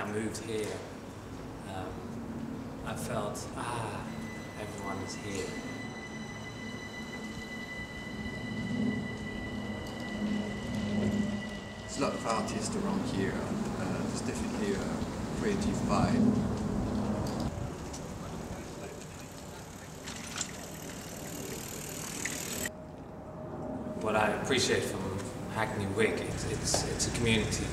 I moved here, um, I felt, ah, everyone is here. There's a lot of artists around here. Uh, there's definitely a creative vibe. What I appreciate from Hackney Wick, it's, it's, it's a community.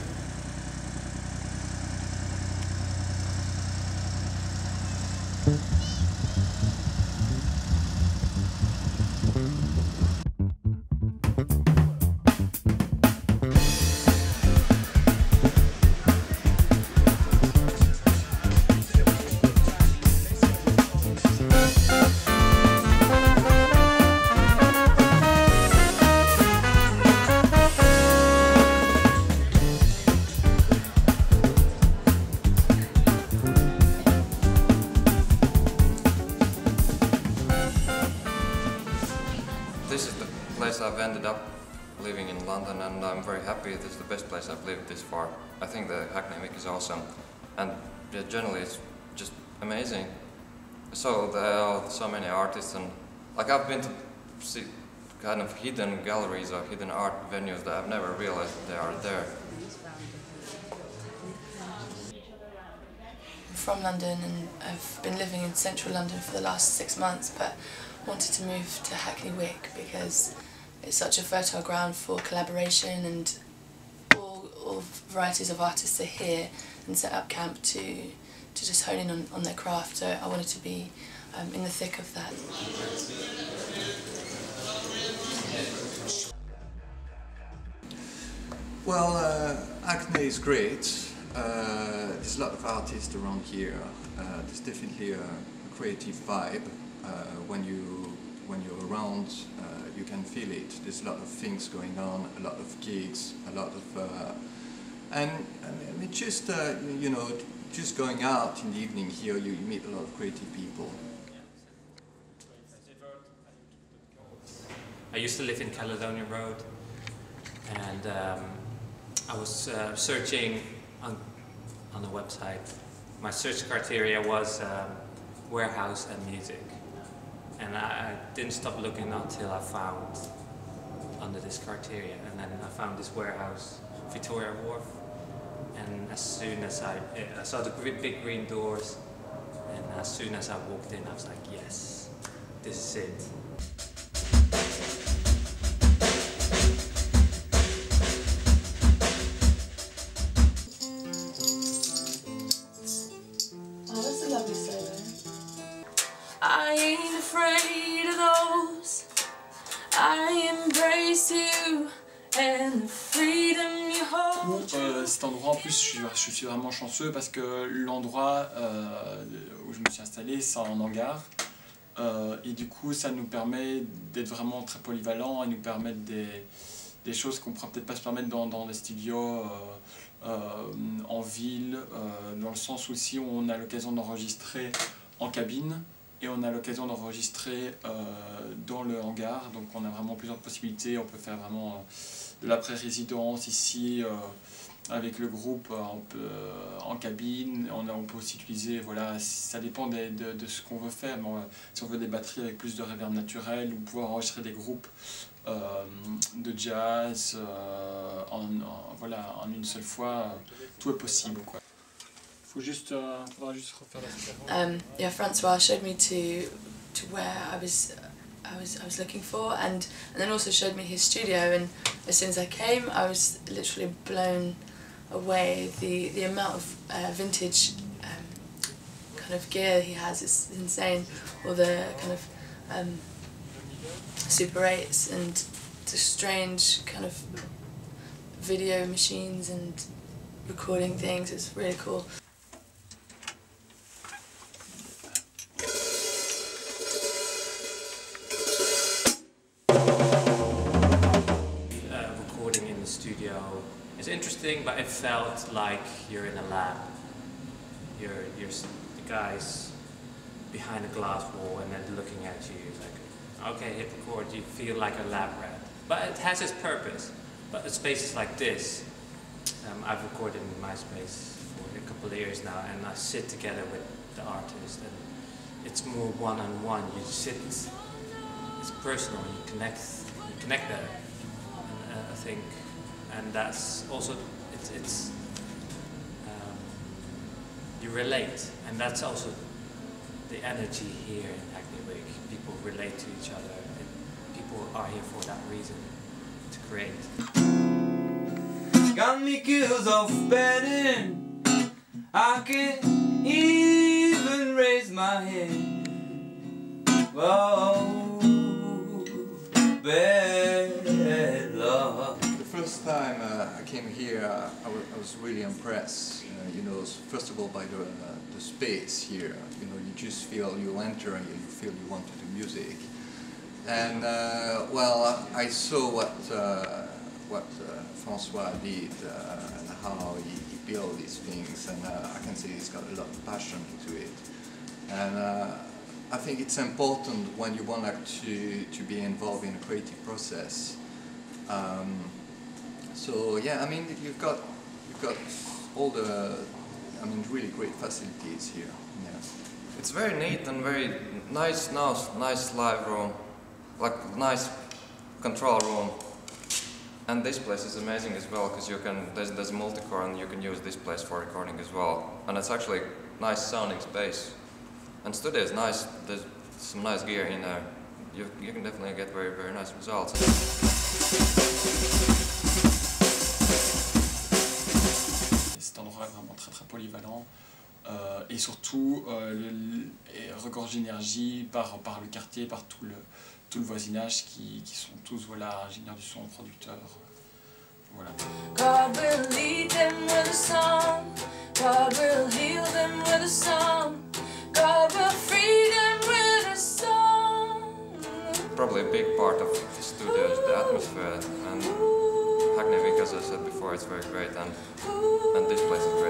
This is the place I've ended up living in London and I'm very happy this is the best place I've lived this far. I think the Hackney Wick is awesome and yeah, generally it's just amazing. So there are so many artists and like I've been to see kind of hidden galleries or hidden art venues that I've never realized they are there. I'm from London and I've been living in central London for the last six months but wanted to move to Hackney Wick because it's such a fertile ground for collaboration and all, all varieties of artists are here and set up camp to, to just hone in on, on their craft so I wanted to be um, in the thick of that. Well, uh, Hackney is great. Uh, there's a lot of artists around here. Uh, there's definitely a, a creative vibe. Uh, when you when you're around, uh, you can feel it. There's a lot of things going on, a lot of gigs, a lot of, uh, and, and it's just you know just going out in the evening here, you, you meet a lot of creative people. I used to live in Caledonia Road, and um, I was uh, searching on, on the website. My search criteria was um, warehouse and music, and I, I didn't stop looking until I found under this criteria, and then I found this warehouse, Victoria Wharf, and as soon as I, I saw the gr- big green doors, and as soon as I walked in, I was like, yes, this is it. Oh, that's a lovely solo. I ain't afraid of those. I embrace you and the freedom you hold. Cet endroit en plus je suis, vraiment chanceux parce que l'endroit euh, où je me suis installé c'est en hangar Euh, et du coup ça nous permet d'être vraiment très polyvalent et nous permettre des, des choses qu'on ne pourra peut-être pas se permettre dans, des studios euh, en ville dans le sens où si on a l'occasion d'enregistrer en cabine et on a l'occasion d'enregistrer euh, dans le hangar donc on a vraiment plusieurs possibilités on peut faire vraiment euh, de l'après-résidence ici euh, avec le groupe on peut, en cabine. On, peut aussi utiliser, voilà, ça dépend des- de, de ce qu'on veut faire. mais si on veut des batteries avec plus de reverb naturel ou pouvoir enregistrer des groupes de jazz en, en- voilà, en une seule fois, tout est possible. Quoi. Faut juste, euh, juste refaire la um, yeah, Francois showed me to to where I was I was I was looking for, and and then also showed me his studio. And as soon as I came, I was literally blown away. The the amount of uh, vintage um, kind of gear he has is insane. All the kind of um, Super 8s and the strange kind of video machines and recording things. It's really cool. Is interesting, but it felt like you're in a lab. You're, you're the guys behind a glass wall and then looking at you. It's like, okay, hit record. You feel like a lab rat. But it has its purpose. But at spaces like this, um, I've recorded in my space for a couple of years now, and I sit together with the artist, and it's more one-on-one. You sit, it's personal. You connect, you connect there. And, uh, I think, and that's also it's it's um, you relate, and that's also the energy here in Hackney Wick. People relate to each other, and people are here for that reason to create. Got me kills off betting. I can't even raise my head. Whoa, came here, I, was really impressed. Uh, you know, first of all by the, uh, the space here. You know, you just feel you enter and you feel you want to do music. And uh, well, I saw what uh, what uh, Francois did uh, and how he, he built these things, and I can see he's got a lot of passion into it. And I think it's important when you want like, to to be involved in a creative process. Um, so yeah, I mean you've got you've got all the I mean really great facilities here. Yeah. It's very neat and very nice, nice, nice live room, like nice control room. And this place is amazing as well because you can there's there's multi-core and you can use this place for recording as well. And it's actually nice sounding space. And studio is nice. There's some nice gear in there. You you can definitely get very very nice results. Polyvalent. Euh, et surtout, euh, le- et regorge d'énergie par, par le quartier, par tout le, tout le voisinage qui, qui sont tous voilà, ingénieurs du son, producteurs. Voilà. God will lead them with a song. God will heal them with a song. God will free them with a song. Probably a big part of the studio is the atmosphere and Hackney as I said before, it's very great and, and this place is great.